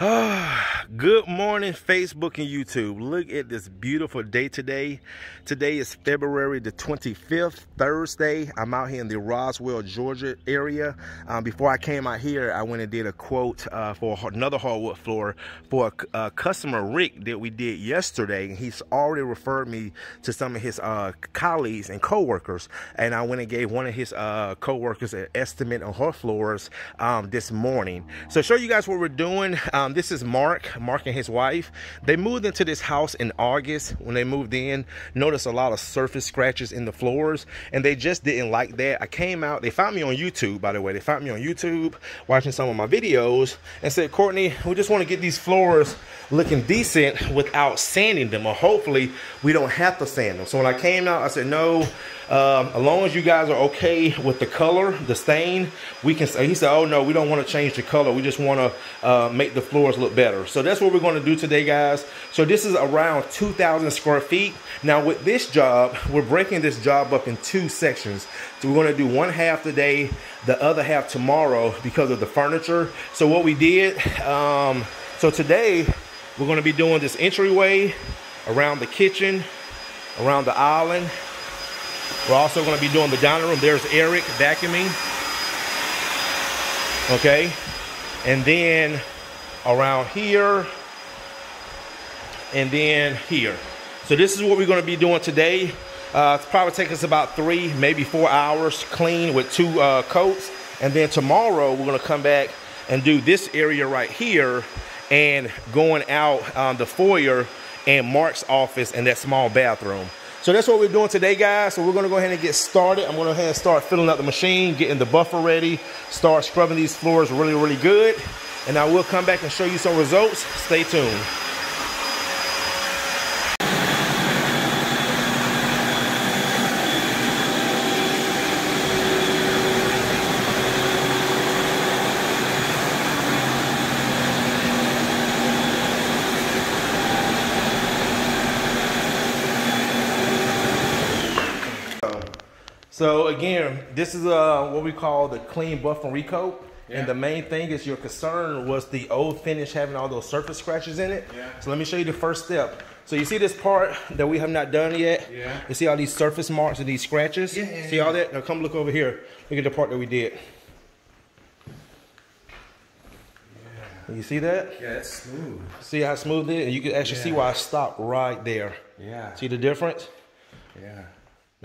Good morning, Facebook and YouTube. Look at this beautiful day today. Today is February the 25th, Thursday. I'm out here in the Roswell, Georgia area. Um, before I came out here, I went and did a quote uh, for another hardwood floor for a, a, customer, Rick, that we did yesterday. And he's already referred me to some of his uh, colleagues and co-workers. And I went and gave one of his uh, co-workers an estimate on her floors um, this morning. So show you guys what we're doing. Um, um, this is Mark, Mark and his wife. They moved into this house in August. When they moved in, noticed a lot of surface scratches in the floors, and they just didn't like that. I came out, they found me on YouTube, by the way. They found me on YouTube, watching some of my videos, and said, Courtney, we just want to get these floors looking decent without sanding them, or hopefully we don't have to sand them. So when I came out, I said, no, um, as long as you guys are okay with the color, the stain, we can. Say, he said, "Oh no, we don't want to change the color. We just want to uh, make the floors look better." So that's what we're going to do today, guys. So this is around 2,000 square feet. Now with this job, we're breaking this job up in two sections. So we're going to do one half today, the other half tomorrow because of the furniture. So what we did, um, so today we're going to be doing this entryway around the kitchen, around the island we're also going to be doing the dining room. There's Eric vacuuming. Okay. And then around here. And then here. So this is what we're going to be doing today. Uh, it's probably take us about three, maybe four hours clean with two uh, coats. And then tomorrow we're going to come back and do this area right here and going out um, the foyer and Mark's office and that small bathroom. So that's what we're doing today, guys. So we're gonna go ahead and get started. I'm gonna go ahead and start filling up the machine, getting the buffer ready, start scrubbing these floors really, really good. And I will come back and show you some results. Stay tuned. So again, this is uh, what we call the clean buff and recoat. Yeah. And the main thing is your concern was the old finish having all those surface scratches in it. Yeah. So let me show you the first step. So you see this part that we have not done yet? Yeah. You see all these surface marks and these scratches? Yeah, yeah, see all that? Now come look over here. Look at the part that we did. Yeah. You see that? Yeah, it's smooth. See how smooth it is? And you can actually see why I stopped right there. Yeah. See the difference? Yeah.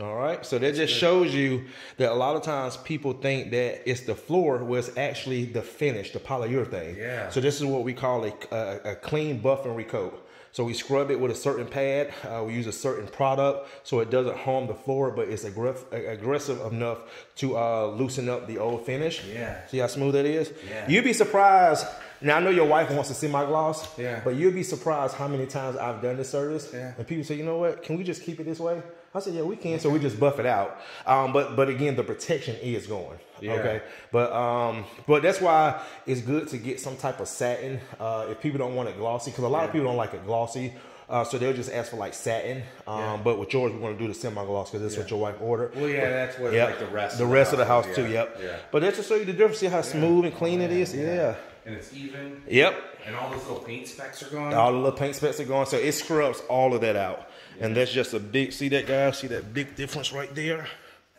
All right. So that just shows you that a lot of times people think that it's the floor was actually the finish, the polyurethane. Yeah. So this is what we call a, a, a clean buff and recoat. So we scrub it with a certain pad. Uh, we use a certain product so it doesn't harm the floor, but it's aggressive enough to uh, loosen up the old finish. Yeah. See how smooth that is? Yeah. You'd be surprised. Now I know your wife wants to see my gloss. Yeah. But you'd be surprised how many times I've done this service. Yeah. And people say, you know what? Can we just keep it this way? I said, yeah, we can. So we just buff it out. Um, but but again, the protection is going. Yeah. Okay. But um, but that's why it's good to get some type of satin uh, if people don't want it glossy, because a lot yeah. of people don't like it glossy. Uh, so they'll just ask for like satin. Um, yeah. But with yours, we're going to do the semi-gloss because that's yeah. what your wife ordered. Well, yeah, but, that's what yep. like the rest. The of rest the of the house, too. Yep. Yeah. But that's to show you the difference. See how smooth and clean it is. Yeah. And it's even. Yep. And all those little paint specks are gone. All the little paint specks are gone. So it scrubs all of that out. Yeah. And that's just a big, see that guys? See that big difference right there?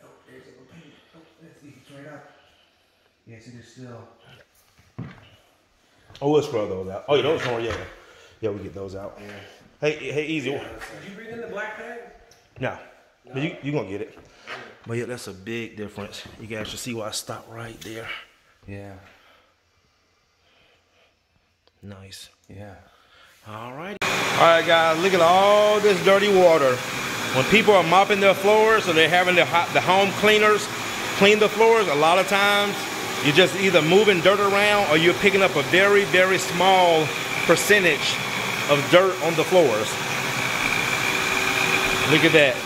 Oh, there's a little paint. Oh, it's right up. Yeah, see there's still. Oh, we'll scrub those out. Oh, yeah, those are, yeah. Yeah, we get those out. Yeah. Hey, hey, easy. Yeah, Did you bring in the black bag? No. no. But you, you gonna get it. But yeah, that's a big difference. You guys should see why I stopped right there. Yeah. Nice. Yeah. All right. All right, guys, look at all this dirty water. When people are mopping their floors or they're having the, the home cleaners clean the floors, a lot of times you're just either moving dirt around or you're picking up a very, very small percentage of dirt on the floors. Look at that.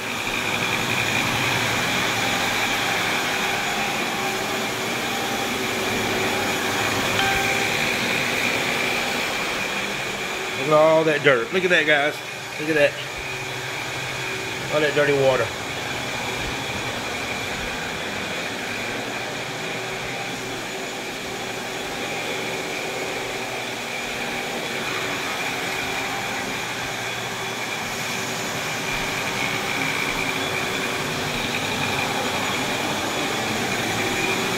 Look at all that dirt. Look at that, guys. Look at that. All that dirty water.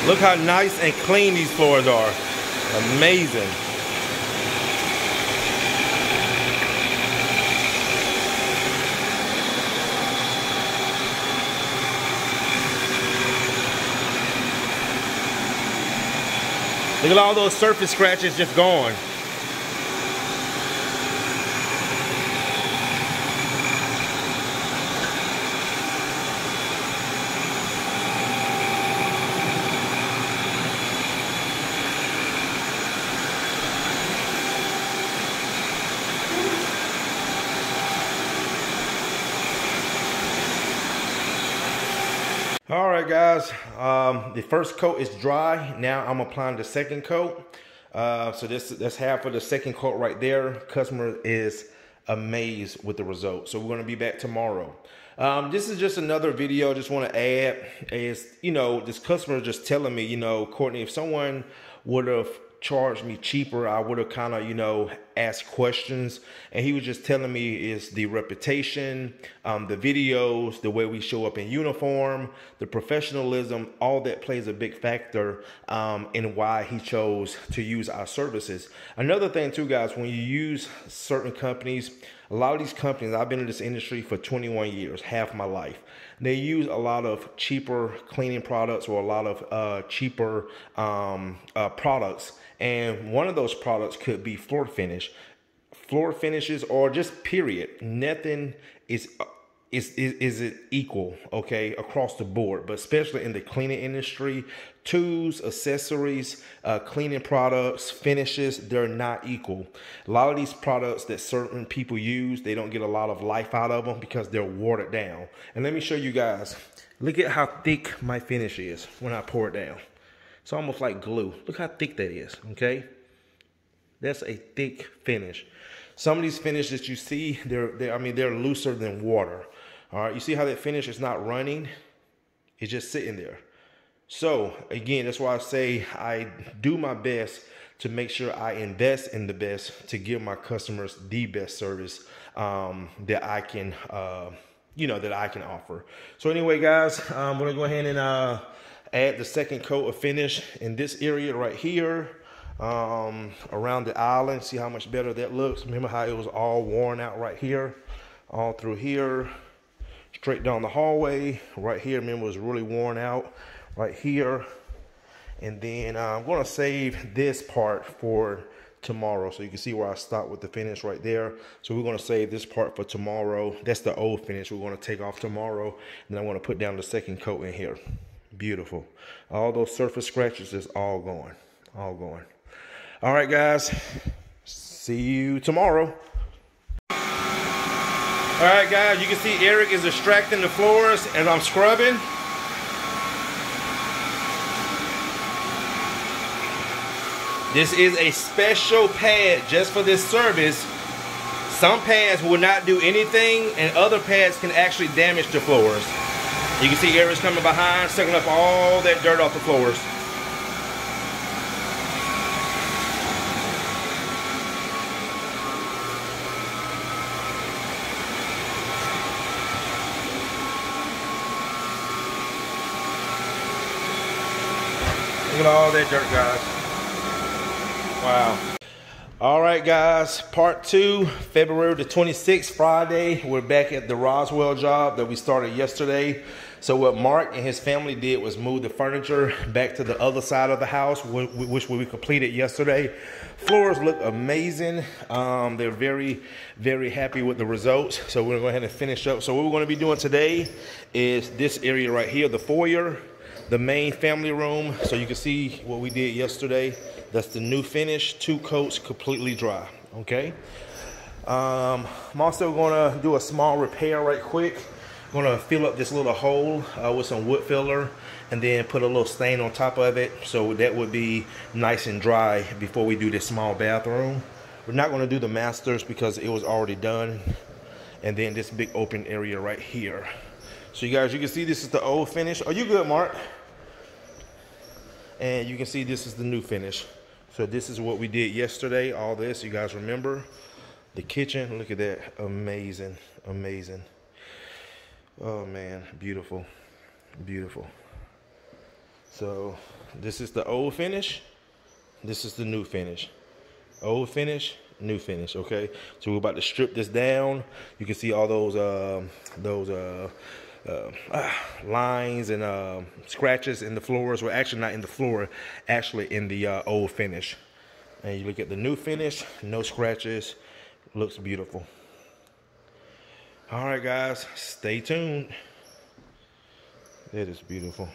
Look how nice and clean these floors are. Amazing. Look at all those surface scratches just gone. All right, guys. Um, the first coat is dry. Now I'm applying the second coat. Uh, so this that's half of the second coat right there. Customer is amazed with the result. So we're gonna be back tomorrow. Um, this is just another video. I Just want to add is you know this customer just telling me you know Courtney if someone would have charged me cheaper, I would have kind of, you know, asked questions. And he was just telling me is the reputation, um, the videos, the way we show up in uniform, the professionalism, all that plays a big factor um, in why he chose to use our services. Another thing too, guys, when you use certain companies, a lot of these companies, I've been in this industry for 21 years, half my life. They use a lot of cheaper cleaning products or a lot of uh, cheaper um, uh, products. And one of those products could be floor finish, floor finishes, or just period. Nothing is is, is, is it equal, okay, across the board, but especially in the cleaning industry, tools, accessories, uh, cleaning products, finishes, they're not equal. A lot of these products that certain people use, they don't get a lot of life out of them because they're watered down. And let me show you guys, look at how thick my finish is when I pour it down. It's almost like glue. Look how thick that is, okay? That's a thick finish. Some of these finishes that you see, they're, they're, I mean, they're looser than water. All right, you see how that finish is not running? It's just sitting there. So again, that's why I say I do my best to make sure I invest in the best to give my customers the best service um, that I can, uh, you know, that I can offer. So anyway, guys, I'm gonna go ahead and uh, add the second coat of finish in this area right here um, around the island. See how much better that looks. Remember how it was all worn out right here, all through here straight down the hallway. Right here, remember, was really worn out. Right here. And then uh, I'm going to save this part for tomorrow. So you can see where I stopped with the finish right there. So we're going to save this part for tomorrow. That's the old finish we're going to take off tomorrow. And I want to put down the second coat in here. Beautiful. All those surface scratches is all going. All going. All right, guys. See you tomorrow. All right, guys, you can see Eric is extracting the floors as I'm scrubbing. This is a special pad just for this service. Some pads will not do anything and other pads can actually damage the floors. You can see Eric's coming behind, sucking up all that dirt off the floors. That dirt, guys. Wow. All right, guys, part two, February the 26th, Friday. We're back at the Roswell job that we started yesterday. So what Mark and his family did was move the furniture back to the other side of the house, which we completed yesterday. Floors look amazing. Um, they're very, very happy with the results. So we're gonna go ahead and finish up. So what we're gonna be doing today is this area right here, the foyer the main family room. So you can see what we did yesterday. That's the new finish, two coats completely dry, okay? Um, I'm also gonna do a small repair right quick. I'm gonna fill up this little hole uh, with some wood filler and then put a little stain on top of it so that would be nice and dry before we do this small bathroom. We're not gonna do the masters because it was already done. And then this big open area right here. So you guys, you can see this is the old finish. Are you good, Mark? And you can see this is the new finish. So this is what we did yesterday, all this, you guys remember? The kitchen, look at that, amazing, amazing. Oh man, beautiful, beautiful. So this is the old finish. This is the new finish. Old finish, new finish. Okay. So we're about to strip this down. You can see all those uh, those uh, uh, ah, lines and uh, scratches in the floors. Well, actually not in the floor, actually in the uh, old finish. And you look at the new finish, no scratches, looks beautiful. All right, guys, stay tuned. That is beautiful.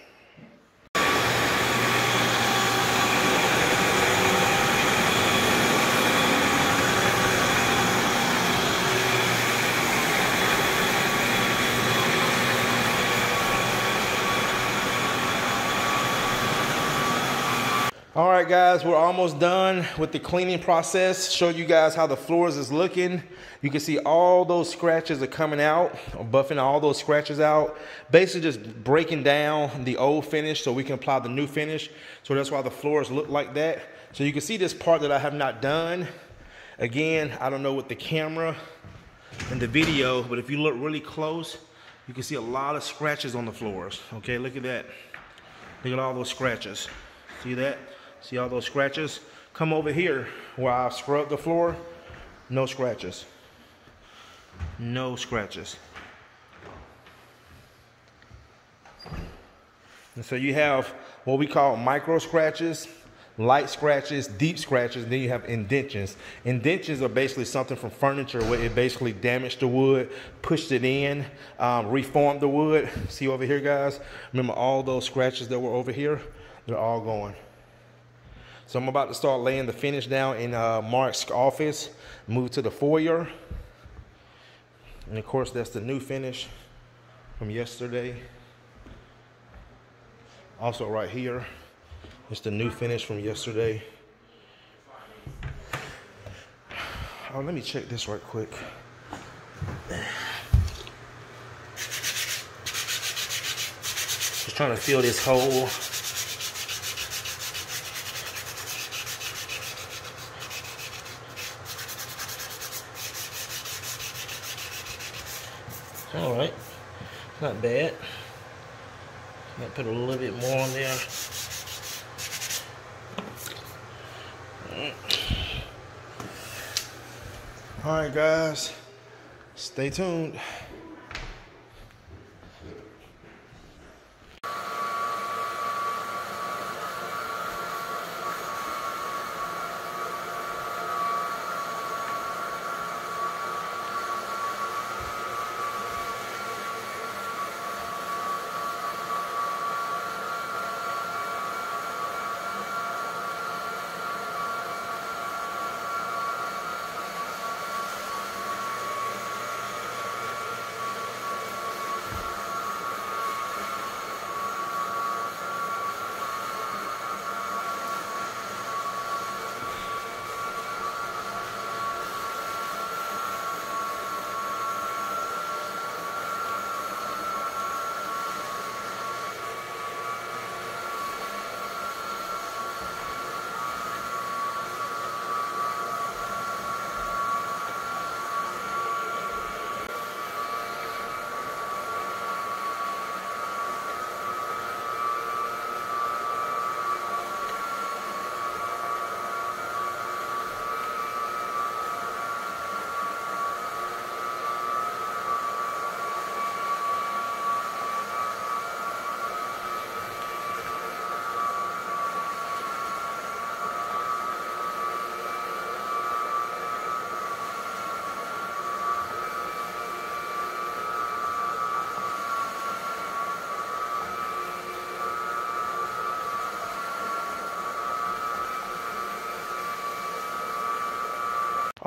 All right, guys, we're almost done with the cleaning process. Show you guys how the floors is looking. You can see all those scratches are coming out, buffing all those scratches out. Basically just breaking down the old finish so we can apply the new finish. So that's why the floors look like that. So you can see this part that I have not done. Again, I don't know with the camera and the video, but if you look really close, you can see a lot of scratches on the floors. Okay, look at that. Look at all those scratches. See that? See all those scratches? Come over here where I scrubbed the floor. No scratches. No scratches. And so you have what we call micro scratches, light scratches, deep scratches, then you have indentions. Indentions are basically something from furniture where it basically damaged the wood, pushed it in, um, reformed the wood. See over here, guys? Remember all those scratches that were over here? They're all gone. So I'm about to start laying the finish down in uh, Mark's office, move to the foyer. And of course, that's the new finish from yesterday. Also right here, it's the new finish from yesterday. Oh, let me check this right quick. Just trying to fill this hole. All right, not bad. Might put a little bit more on there. All right, guys, stay tuned.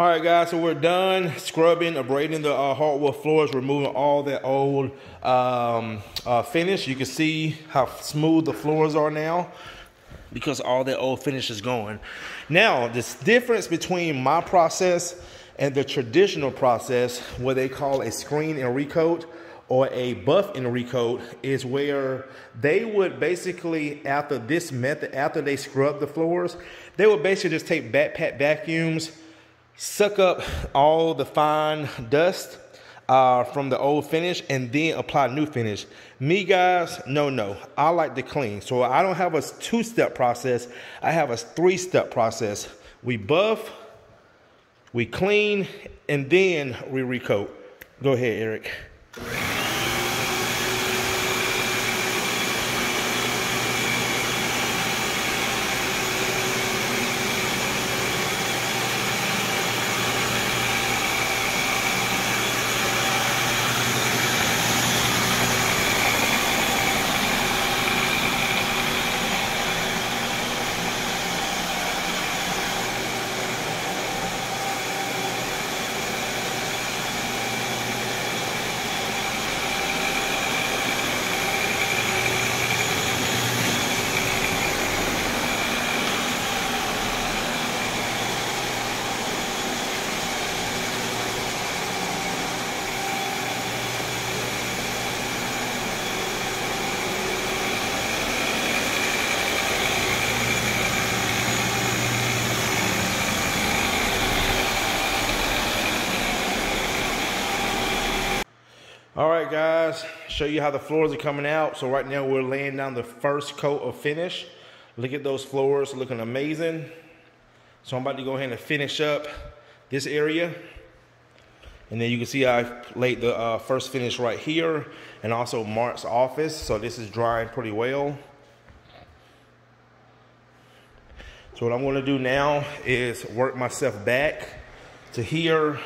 All right, guys, so we're done scrubbing, abrading the uh, hardwood floors, removing all that old um, uh, finish. You can see how smooth the floors are now because all that old finish is gone. Now, this difference between my process and the traditional process, what they call a screen and recoat or a buff and recoat, is where they would basically, after this method, after they scrub the floors, they would basically just take backpack vacuums, suck up all the fine dust uh, from the old finish and then apply new finish. Me guys, no, no. I like to clean. So I don't have a two-step process. I have a three-step process. We buff, we clean, and then we recoat. Go ahead, Eric. All right, guys, show you how the floors are coming out. So right now we're laying down the first coat of finish. Look at those floors looking amazing. So I'm about to go ahead and finish up this area. And then you can see I laid the uh, first finish right here and also Mark's office. So this is drying pretty well. So what I'm gonna do now is work myself back to here,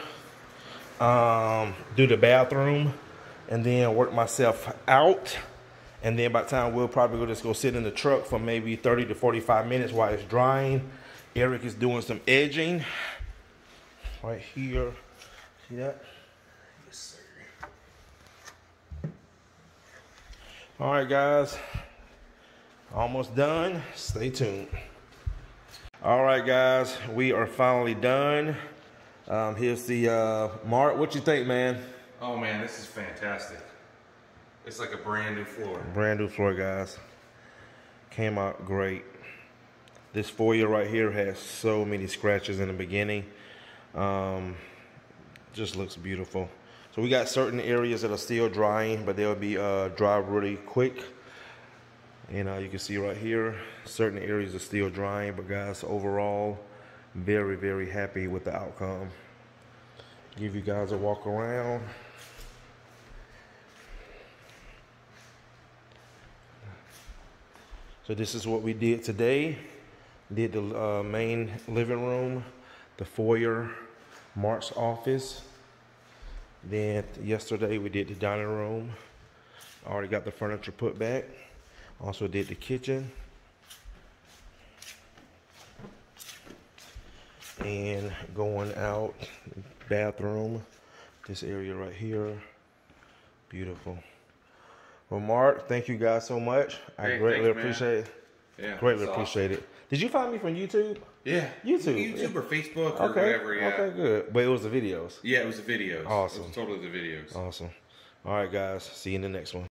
um, do the bathroom, and then work myself out. And then by the time we'll probably just go sit in the truck for maybe 30 to 45 minutes while it's drying. Eric is doing some edging right here. See that? Yes, sir. All right, guys. Almost done. Stay tuned. All right, guys. We are finally done. Um, here's the uh, Mark. What you think, man? Oh man, this is fantastic. It's like a brand new floor. Brand new floor, guys. Came out great. This foyer right here has so many scratches in the beginning. Um, just looks beautiful. So we got certain areas that are still drying, but they'll be uh, dry really quick. And uh, you can see right here, certain areas are still drying, but guys, overall, very, very happy with the outcome. Give you guys a walk around. So this is what we did today. Did the uh, main living room, the foyer, Mark's office. Then yesterday we did the dining room. Already got the furniture put back. Also did the kitchen. And going out, bathroom, this area right here. Beautiful. Well, Mark, thank you guys so much. I Hey, greatly thanks, appreciate it. Yeah. Greatly appreciate it. Did you find me from YouTube? Yeah. YouTube. YouTube or Facebook or Okay. whatever, yeah. Okay, good. But it was the videos. Yeah, it was the videos. Awesome. It was totally the videos. Awesome. All right, guys. See you in the next one.